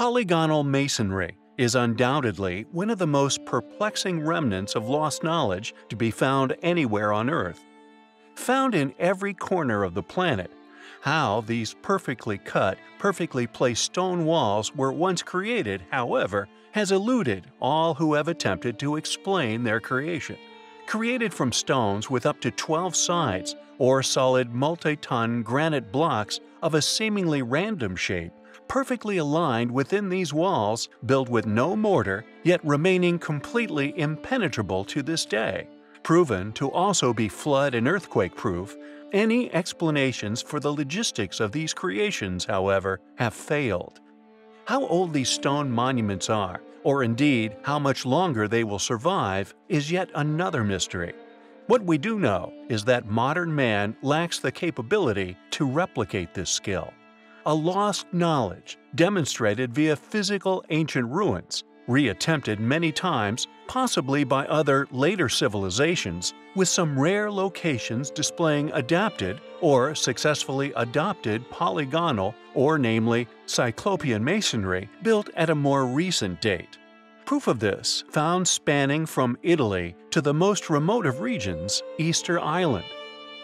Polygonal masonry is undoubtedly one of the most perplexing remnants of lost knowledge to be found anywhere on Earth. Found in every corner of the planet, how these perfectly cut, perfectly placed stone walls were once created, however, has eluded all who have attempted to explain their creation. Created from stones with up to 12 sides or solid multi-ton granite blocks of a seemingly random shape, perfectly aligned within these walls, built with no mortar, yet remaining completely impenetrable to this day. Proven to also be flood and earthquake proof, any explanations for the logistics of these creations, however, have failed. How old these stone monuments are, or indeed how much longer they will survive, is yet another mystery. What we do know is that modern man lacks the capability to replicate this skill. A lost knowledge demonstrated via physical ancient ruins, reattempted many times, possibly by other later civilizations, with some rare locations displaying adapted or successfully adopted polygonal or namely cyclopean masonry built at a more recent date. Proof of this found spanning from Italy to the most remote of regions, Easter Island.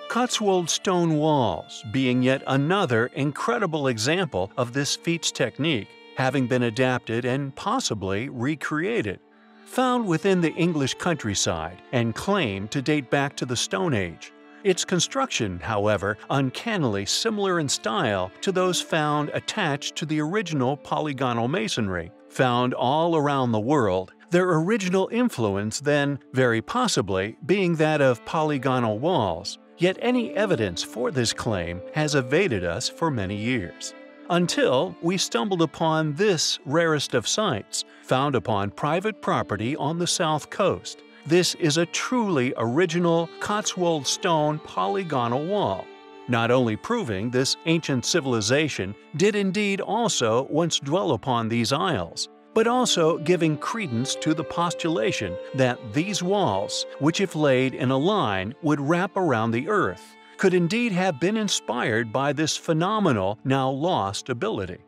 Cotswold stone walls being yet another incredible example of this feat's technique, having been adapted and possibly recreated. Found within the English countryside and claimed to date back to the Stone Age. Its construction, however, uncannily similar in style to those found attached to the original polygonal masonry, found all around the world, their original influence then, very possibly, being that of polygonal walls, yet any evidence for this claim has evaded us for many years. Until we stumbled upon this rarest of sites, found upon private property on the south coast. This is a truly original Cotswold stone polygonal wall, not only proving this ancient civilization did indeed also once dwell upon these isles, but also giving credence to the postulation that these walls, which if laid in a line would wrap around the earth, could indeed have been inspired by this phenomenal, now lost ability.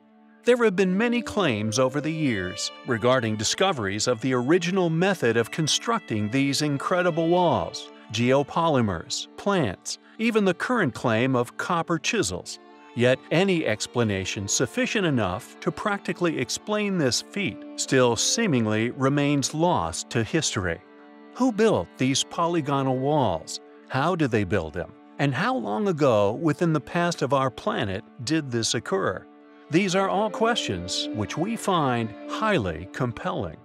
There have been many claims over the years regarding discoveries of the original method of constructing these incredible walls, geopolymers, plants, even the current claim of copper chisels. Yet any explanation sufficient enough to practically explain this feat still seemingly remains lost to history. Who built these polygonal walls? How did they build them? And how long ago within the past of our planet did this occur? These are all questions which we find highly compelling.